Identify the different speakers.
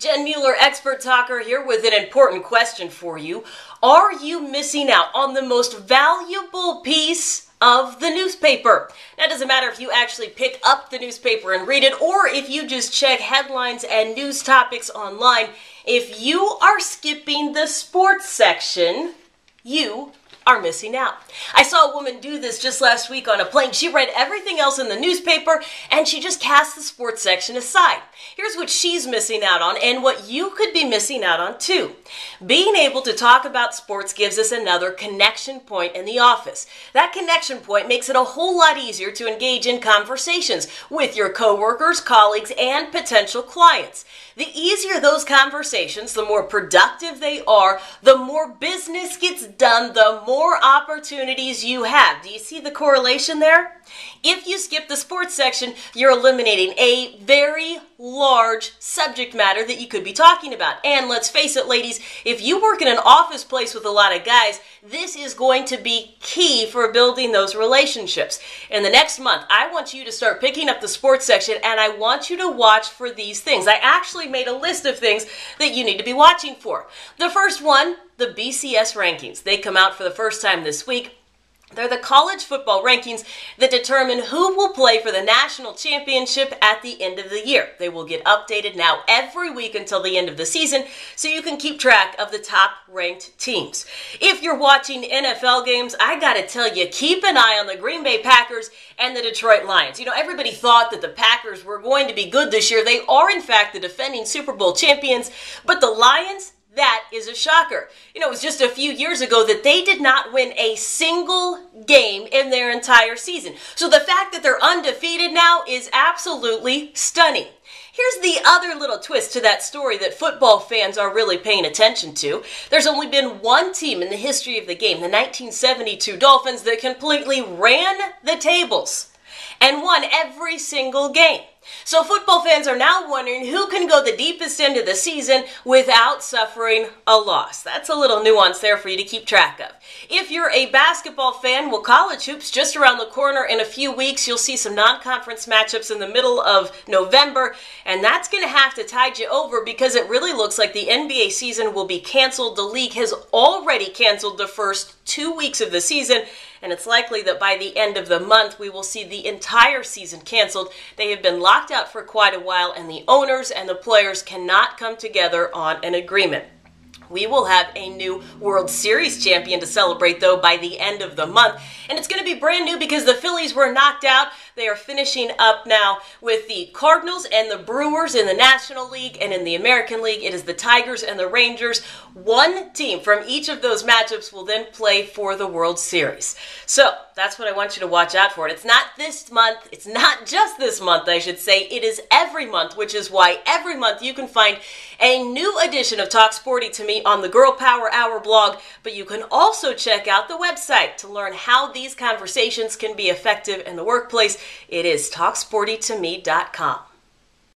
Speaker 1: Jen Mueller, expert talker, here with an important question for you. Are you missing out on the most valuable piece of the newspaper? Now, it doesn't matter if you actually pick up the newspaper and read it, or if you just check headlines and news topics online. If you are skipping the sports section, you are missing out. I saw a woman do this just last week on a plane. She read everything else in the newspaper and she just cast the sports section aside. Here's what she's missing out on and what you could be missing out on too. Being able to talk about sports gives us another connection point in the office. That connection point makes it a whole lot easier to engage in conversations with your coworkers, colleagues, and potential clients. The easier those conversations, the more productive they are, the more business gets done, the more opportunities you have. Do you see the correlation there? If you skip the sports section, you're eliminating a very large subject matter that you could be talking about. And let's face it, ladies, if you work in an office place with a lot of guys, this is going to be key for building those relationships. In the next month, I want you to start picking up the sports section and I want you to watch for these things. I actually made a list of things that you need to be watching for. The first one, the BCS rankings. They come out for the first time this week. They're the college football rankings that determine who will play for the national championship at the end of the year. They will get updated now every week until the end of the season so you can keep track of the top ranked teams. If you're watching NFL games, I gotta tell you, keep an eye on the Green Bay Packers and the Detroit Lions. You know, everybody thought that the Packers were going to be good this year. They are, in fact, the defending Super Bowl champions, but the Lions, that is a shocker. You know, it was just a few years ago that they did not win a single game in their entire season. So the fact that they're undefeated now is absolutely stunning. Here's the other little twist to that story that football fans are really paying attention to. There's only been one team in the history of the game, the 1972 Dolphins, that completely ran the tables and won every single game. So football fans are now wondering who can go the deepest into the season without suffering a loss. That's a little nuance there for you to keep track of. If you're a basketball fan, well, college hoops just around the corner in a few weeks. You'll see some non-conference matchups in the middle of November, and that's going to have to tide you over because it really looks like the NBA season will be canceled. The league has already canceled the first two weeks of the season, and it's likely that by the end of the month we will see the entire season canceled. They have been locked out for quite a while, and the owners and the players cannot come together on an agreement. We will have a new World Series champion to celebrate, though, by the end of the month. And it's going to be brand new because the Phillies were knocked out. They are finishing up now with the Cardinals and the Brewers in the National League and in the American League. It is the Tigers and the Rangers. One team from each of those matchups will then play for the World Series. So that's what I want you to watch out for. It's not this month. It's not just this month, I should say. It is every month, which is why every month you can find a new edition of Talk Sporty to me on the Girl Power Hour blog. But you can also check out the website to learn how these conversations can be effective in the workplace. It is talksportytome.com.